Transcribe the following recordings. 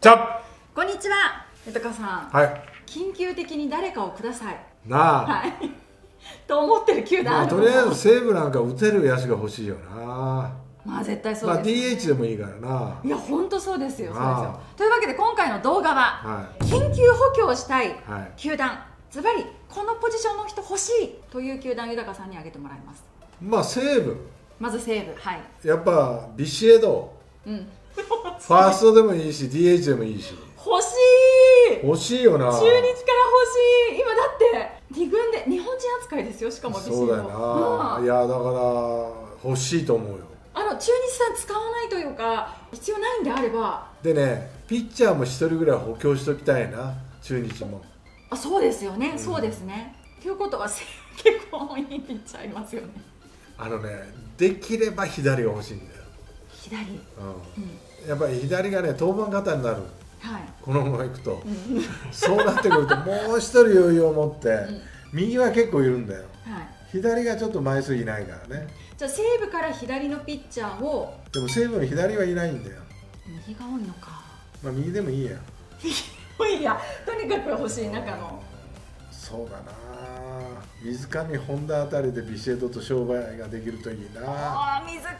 じゃこんにちは。豊さん、はい。緊急的に誰かをください。なあ、はい。と思ってる球団まあ、とりあえず西武なんか打てる野手が欲しいよな。まあ絶対そうまあです、DH でもいいからな。いや本当そうですよ。そうですあよ。というわけで今回の動画は、は緊急補強をしたいはい。球団。ズバリこのポジションの人欲しい。という球団豊さんに挙げてもらいます。まあ西武。まず西武。はい。やっぱビシエド。うんファーストでもいいし DH でもいいし。欲しい。欲しいよな。中日から欲しい。今だって二軍で日本人扱いですよしかもそうだよな、うん。いやだから欲しいと思うよ。あの中日さん使わないというか必要ないんであれば。でねピッチャーも一人ぐらい補強しときたいな。中日も。あそうですよね、ん。そうですね。ということはせ 結構いいピッチャーいますよね。あのねできれば左が欲しいんだよ、左。うん。うん、やっぱり左がね登板型になる。はい。このままいくと、うん。そうなってくるともう一人余裕を持って、ん。右は結構いるんだよ。はい。左がちょっと枚数いないからね。じゃあ西武から左のピッチャーを。でも西武の左はいないんだよ。右が多いのか。まあ右でもいいや。いや。とにかく欲しい中の。そうだな水上本田あたりでビシエドと商売ができるといいな。水上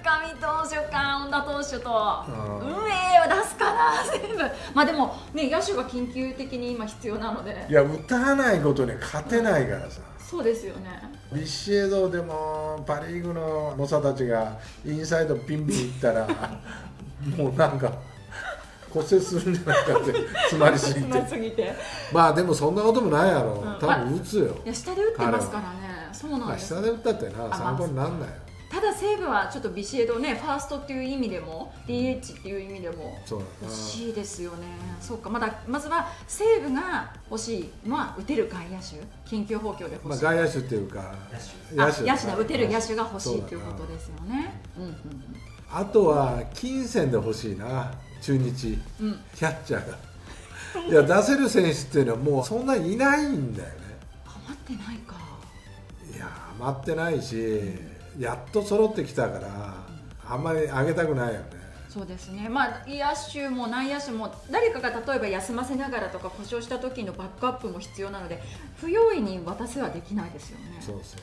投手か本田投手と。うん。運営は出すかな西武まあでもね野手が緊急的に今必要なので。いや打たないことに勝てないからさ。そうですよね。ビシエドでもパ・リーグの猛者たちがインサイドピンピンいったらもうなんか骨折するんじゃないかって 詰まりすぎてすぎて。まあでもそんなこともないやろ。ん。多分打つよ、いや下で打ってますからね。そうなんまあです下で打ったってなあ参考になんないよ。ただ西武はちょっとビシエドねファーストっていう意味でも DH っていう意味でも欲しいですよね。そうかまだまずは西武が欲しいのは打てる外野手緊急補強でまあ、欲しい、外野手っていうかあ野手だ打てる野手が欲しそうだないということですよね。うん。あとは金銭で欲しいな中日。うん。うんキャッチャーが。いや出せる選手っていうのはもうそんなにいないんだよね。余ってないか。いや余ってないしやっと揃ってきたからあんまり上げたくないよね。そうですね。まあ野手も内野手も誰かが例えば休ませながらとか故障した時のバックアップも必要なので不用意に渡せはできないですよね。そうそう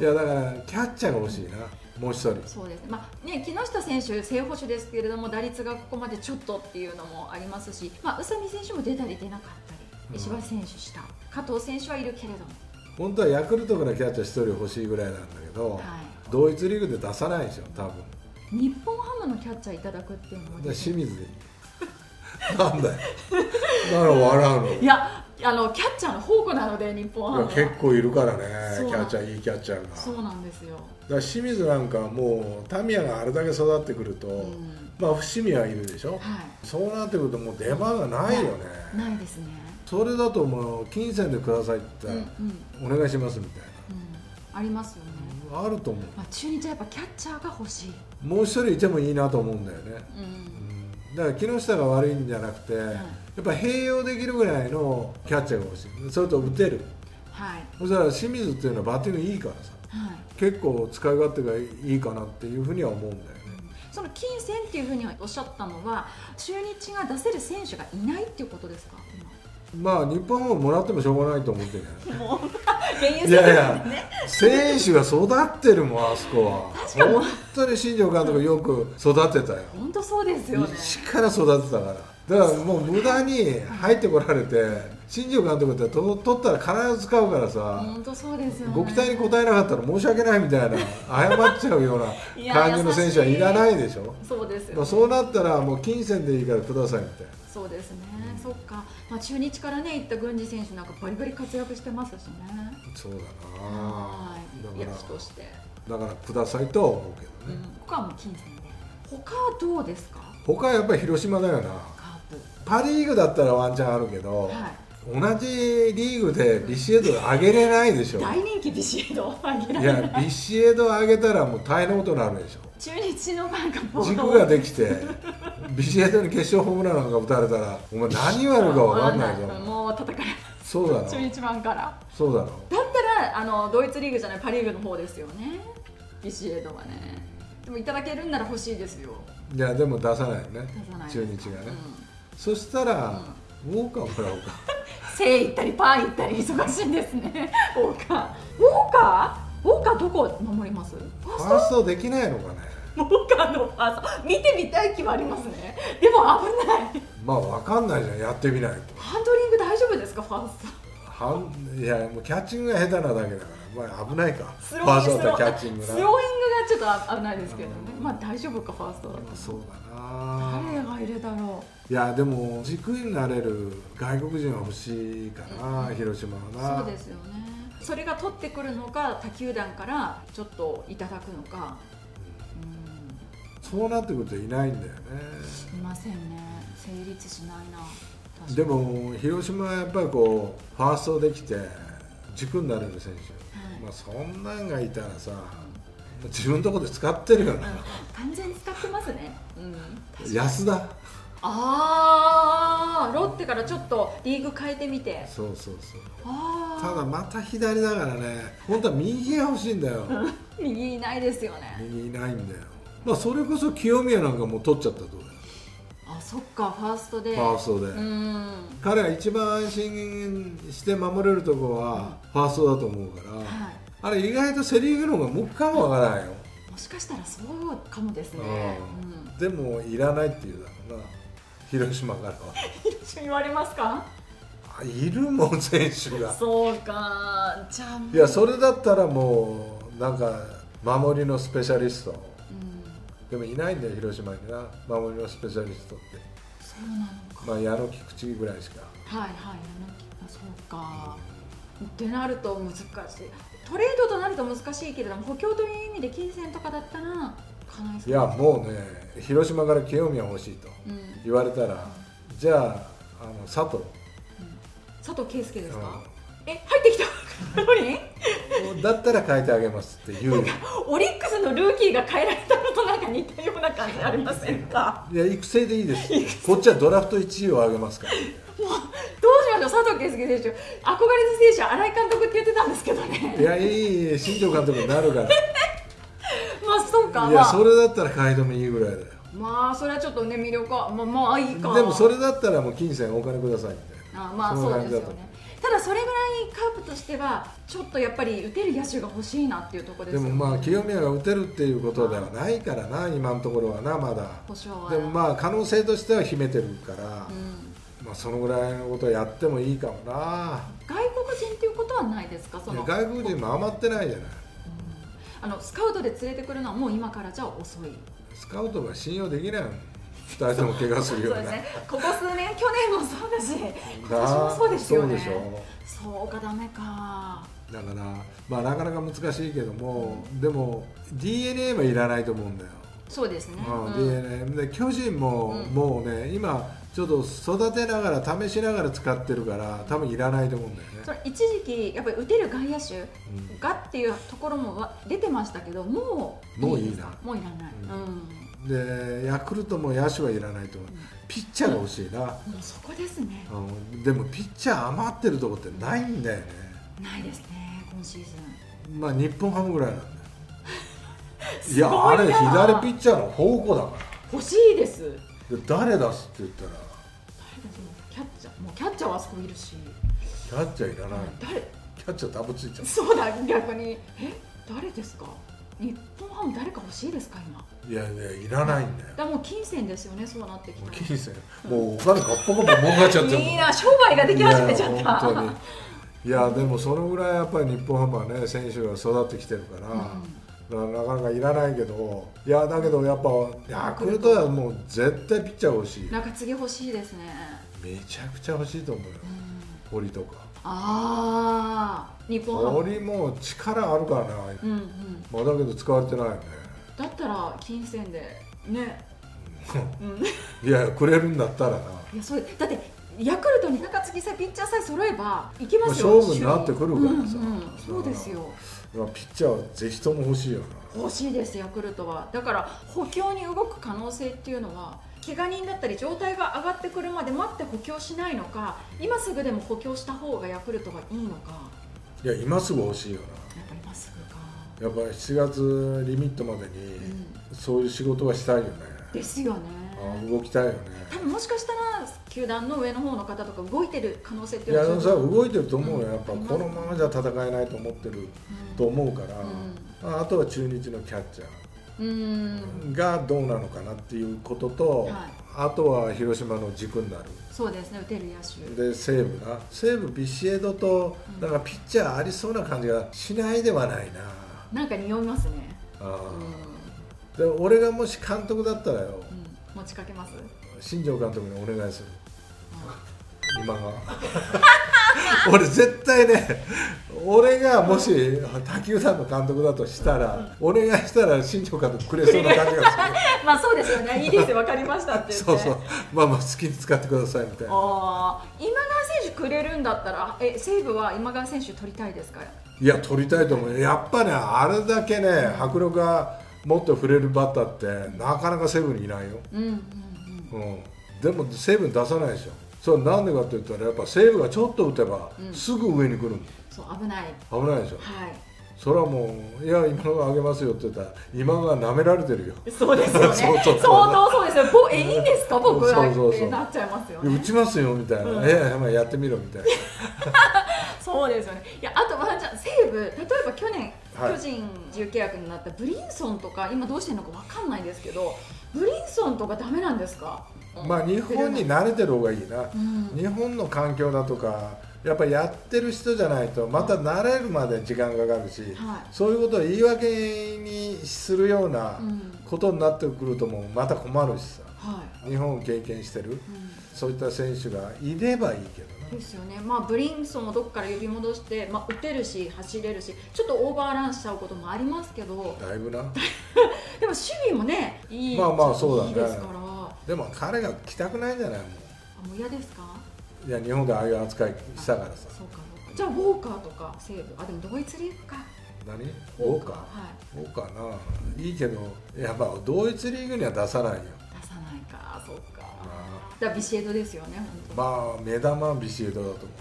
いやだからキャッチャーが欲しいなもう一人。そうです。ね、まあね、木下選手、正捕手ですけれども、打率がここまでちょっとっていうのもありますし、まあ、宇佐美選手も出たり出なかったうん。り、石橋選手した、加藤選手はいるけれども、本当はヤクルトからキャッチャー一人欲しいぐらいなんだけど、は同一リーグで出さないでしょ多分。い、日本ハムのキャッチャーいただくっていうのはでですね、清水なんだよ。だから笑うの。いやあの、キャッチャーの宝庫なので、日本ハム結構いるからねキャッチャーいいキャッチャーが。そうなんですよ、ら清水なんかもうタミヤがあれだけ育ってくると、うん。まあ伏見はいるでしょ、はそうなってくるともう出番がないよね、い、ないですね、それだともう金銭でくださいってお願いしますみたいうん、ありますよね、なあると思う。まあ、中日はやっぱキャッチャーが欲しい、もう一人いてもいいなと思うんだよね、うん。うんだから木下が悪いんじゃなくて、やっぱ併用できるぐらいのキャッチャーが欲しい。それと打てる。はい、そしたら清水っていうのはバッティングいいからさはい。結構使い勝手がいいかなっていうふうには思うんだよね。その金銭っていうふうにおっしゃったのは中日が出せる選手がいないっていうことですか？まあ日本はもらってもしょうがないと思ってる。今もう原油いやいや選手が育ってるもんあそこは。確かに。本当に新庄監督よく育てたよ。本当そうですよね。一から育てたからだからもう無駄に入ってこられて新庄監督ってと取ったら必ず使うからさ本当そうですよね。ご期待に応えなかったら申し訳ないみたいな謝っちゃうような 感じの選手はいらないでしょ。そうですよ、まあ、そうなったらもう金銭でいいからくださいみたいなそうですね、そっか、まあ、中日からね行った郡司選手なんかバリバリ活躍してますしね。そうだな。だからして、だからくださいとは思うけどね、うん、ここはもう金銭で。他はどうですか？他はやっぱり広島だよなパ・リーグだったらワンチャンあるけど、はい。同じリーグでビシエド上げれないでしょ。大人気ビシエドをあげらいれない。やビシエド上げたらもう大変なことになるでしょ。中日のなんかボール軸ができてビシエドに決勝ホームランなんか打たれたらお前何言われるか分かんないぞ。もう叩かれそうだろ。中日版から。そうだろ。だったらあのドイツリーグじゃないパ・リーグの方ですよね。ビシエドはね。でもいただけるんなら欲しいですよ。いやでも出さないよね。出さない中日がね、そしたら、ウォーカーもらおうか。背行ったりパー行ったり忙しいんですね。ウォーカー。ウォーカーウォーカーどこ守ります？ファーストできないのかね。トウォーカーのファースト。見てみたい気はありますね。でも危ない。まあわかんないじゃん。やってみないと。ハンドリング大丈夫ですか？ファースト。はんいやもうキャッチングが下手なだけだから、まあ、危ないか。スローイングファーストだったらキャッチングな。スローイングがちょっと危ないですけどね。まあ大丈夫かファースト。だとそうだないるだろいやでも軸になれる外国人は欲しいかな、広島はな。うそうですよね。それが取ってくるのか他球団からちょっといただくのか。そうなってくるといないんだよね。うんいませんね。成立しないな。でも広島はやっぱりこうファーストできて軸になれる選手、はい。まあ、そんなんがいたらさ自分のところで使ってるよな。完全に使ってますね安田。ああロッテからちょっとリーグ変えてみて。そうそうそう。ただまた左だからね。本当は右が欲しいん。だ よ右いないですよね。右いないんだよ。まあそれこそ清宮なんかもう取っちゃったとあそっか。ファーストで。ファーストで、うん。彼が一番安心して守れるところはファーストだと思うから、はい。あれ意外とセ・リーグの方が向くかもわからないよ。もしかしたらそうかもですね。うんでもいらないっていうだろうな。広島からは。言われますか？あいるもん選手が。そうか。じゃいやそれだったらもうなんか守りのスペシャリスト。うん。でもいないんだよ広島にな。守りのスペシャリストって。そうなのか。まあ矢野菊池ぐらいしか。はいはいあそうか。ってなると難しい。トレードとなると難しいけれども補強という意味で金銭とかだったらいやもうね広島から清宮欲しいとうん。言われたらじゃああの佐藤。佐藤圭介ですか、え入ってきた。だったら変えてあげますって言うよ。オリックスのルーキーが変えられたのとなんか似たような感じありませんか？いや育成でいいです。こっちはドラフト1位をあげますから。どうしましょう佐藤圭介選手。憧れの選手は新井監督って言ってたんですけどね。いやいいいい新庄監督になるから。ま あそうかいやまあ。それだったら変えてもいいぐらいだよ。まあそれはちょっとね魅力はまあまあいいか。でもそれだったらもう金銭お金くださいみたいな。あまあそそうですよね。ただそれぐらいカープとしてはちょっとやっぱり打てる野手が欲しいなっていうところですよね。でもまあ清宮が打てるっていうことではないからな今のところはなまだ。保証は。でもまあ可能性としては秘めてるから、うん。まあ、そのぐらいのことをやってもいいかもな。外国人っていうことはないですか？その。外国人も余ってないじゃないあのスカウトで連れてくるのはもう今からじゃ遅い。スカウトが信用できないもん。2人とも怪我するような。そうですね。ここ数年去年もそうだし今な年もそうですよね。そうかダメか。だからまあなかなか難しいけども、でも DNA はいらないと思うんだよ、そうですね、うん。うん DNA で巨人も、うん。もうね今ちょっと育てながら試しながら使ってるから多分いらないと思うんだよね。その一時期やっぱり打てる外野手うんがっていうところもわ出てましたけどもうもういいな。もういらない、ううん。でヤクルトも野手はいらないと思う。ピッチャーが欲しいな、もうそこですね。うん。でもピッチャー余ってるとこってないんだよね。ないですね今シーズン。まあ日本ハムぐらいなんだよ。いやあれ左ピッチャーの宝庫だか欲しいです誰出すって言ったら。キャッチャー。もうキャッチャーはあそこいるし。キャッチャーいらない。誰？キャッチャーダブついちゃっそうだ逆に。え？誰ですか？日本ハム誰か欲しいですか今？たいやいやいらないんだよ。だもう金銭ですよねそうなってきもうたら金銭。もうお金ガッポガッポ儲かっちゃっていいな商売ができ始めちゃった。本当に。いやでもそのぐらいやっぱり日本ハムはね選手が育ってきてるから、ななかなかいらないけどいやだけどやっぱヤクルトはもう絶対ピッチャー欲しい。なんか次欲しいですね。めちゃくちゃ欲しいと思うよ。うん。堀とか。ああ日本堀も力あるからな、うんうん。まあ、だけど使われてないよね。だったら金銭でね。うん。いやくれるんだったらな、いやそうだってヤクルトに中継ぎさえピッチャーさえ揃えばいけますよ、まあ勝負になってくるからさ。うんうん。そうですよ。まあピッチャーはぜひとも欲しいよな。欲しいですヤクルトは。だから補強に動く可能性っていうのは怪我人だったり状態が上がってくるまで待って補強しないのか今すぐでも補強した方がヤクルトがいいのか。いや今すぐ欲しいよやっぱり今すぐか、なやっぱり7月リミットまでにうん、そういう仕事はしたいよね、ですよね。あ動きたいよね。多分もしかしたら球団の上の方の方とか動いてる可能性っていいうやのはさ動いてると思うよ、うんやっぱこのままじゃ戦えないと思ってると思うから、ああとは中日のキャッチャーがどうなのかなっていうことと、はい。あとは広島の軸になる。そうですね打てる野手。で西武な。西武ビシエドとうん。なんかピッチャーありそうな感じがしないではないな、なんか匂いますね。あうーで俺がもし監督だったらよ。持ちかけます？新庄監督にお願いする。今が 俺絶対ね俺がもし他球団の監督だとしたら、お願いしたら新庄監督くれそうな感じがす まあそうですよね。いいですよ。分かりましたって言って。るそうそう。まあまあ好きに使ってくださいみたいな。ああ今川選手くれるんだったらえ西武は今川選手取りたいですか？いや取りたいと思う。やっぱねあれだけね迫力がもっと触れるバッターってなかなか西武にいないよ、うんうんうん。うん、でも西武に出さないでしょそれなんでかって言ったらやっぱ西武がちょっと打てばうん。すぐ上に来るんだ。そう危ない。危ないでしょ。はい。それはもういや今のあげますよって言ったら今が舐められてるよ。そうですよね。そうそうそう相当そうですよ。ぼえいいんですか？僕は。そうそうそうってなっちゃいますよ打ちますよみたいな、うん。いやいやまあやってみろみたいな。そうですよね。いやあとワンちゃん西武例えば去年、はい。巨人自由契約になったブリンソンとか今どうしてるのかわかんないですけどブリンソンとかダメなんですか？まあ日本に慣れてる方がいいな、うん。日本の環境だとかやっぱやってる人じゃないとまた慣れるまで時間かかるし、はい。そういうことを言い訳にするようなうん。ことになってくるともうまた困るしさ。はい、日本を経験してる。うん。そういった選手がいればいいけどな。ですよね、まあ、ブリンソンをどこから呼び戻して、まあ、打てるし走れるしちょっとオーバーランしちゃうこともありますけど。だいぶな。でも守備もねいいまあまあそうだねいいですから。あでも彼が来たくないんじゃないももう嫌ですか？ういや日本でああいう扱いしたからさ。そうか。じゃあウォーカーとか西武あでもドイツリーグか。何？ウウォーカー？はい。ウォーカーな。いいけどやっぱ同一リーグには出さないよ。出さないか。そうか。あ。だからビシエドですよねまあ目玉はビシエドだと思うよ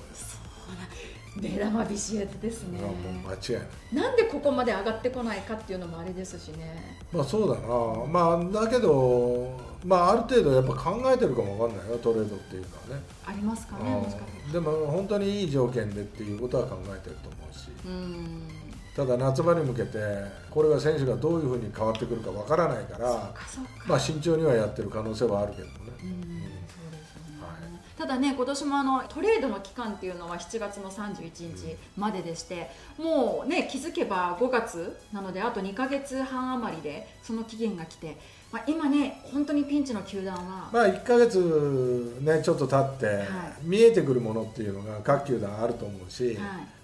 目玉ビシエドですね。間違いない。なんでここまで上がってこないかっていうのもあれですしね。まあそうだな。まあだけどまあある程度やっぱ考えてるかもわかんないよトレードっていうのはね。ありますかねもしかして。でも本当にいい条件でっていうことは考えてると思うし。うん。ただ夏場に向けてこれが選手がどういうふうに変わってくるかわからないからまあ慎重にはやってる可能性はあるけどね。うんただね今年もあのトレードの期間っていうのは7月の31日まででして、もうね気づけば5月なのであと2か月半余りでその期限が来て、まあ、今ね本当にピンチの球団は、まあ1ヶ月ねちょっと経って、い。見えてくるものっていうのが各球団あると思うし、はい。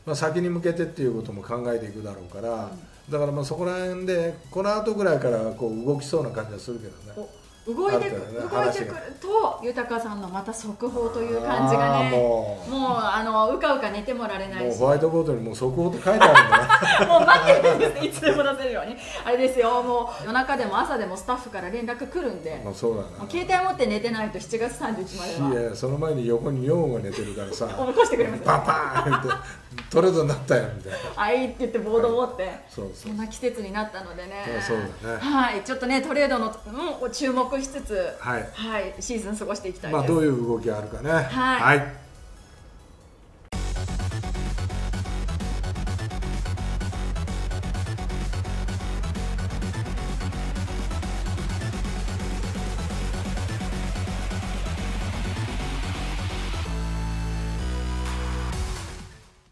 まあ、先に向けてっていうことも考えていくだろうから、だからまあそこら辺でこの後ぐらいからこう動きそうな感じはするけどね。お動いて動いてくると豊さんのまた速報という感じがねもう。あのうかうか寝てもられないし。もうホワイトボードにもう速報って書いてあるんだな。もう待ってるんですいつでも出せるように。あれですよもう夜中でも朝でもスタッフから連絡来るんで。まあそうだ携帯持って寝てないと7月31日までな。いはやその前に横に4が寝てるからさ。起こしてくれます。パンパーンってトレードになったよみたいな。あいって言ってボード持って。そうそそんな季節になったのでね。そうそうだね。はいちょっとねトレードのも注目しつつはい。はいシーズン過ごしていきたいです、まあどういう動きがあるかね。はい。はい